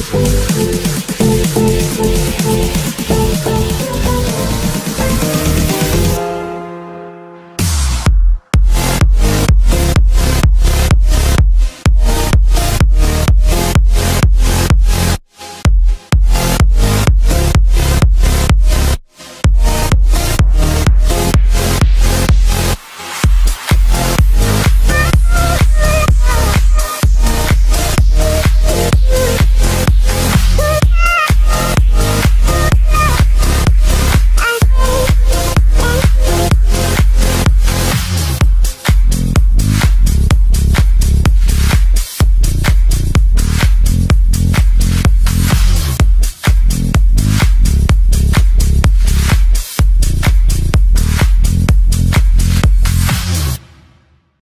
¡Gracias!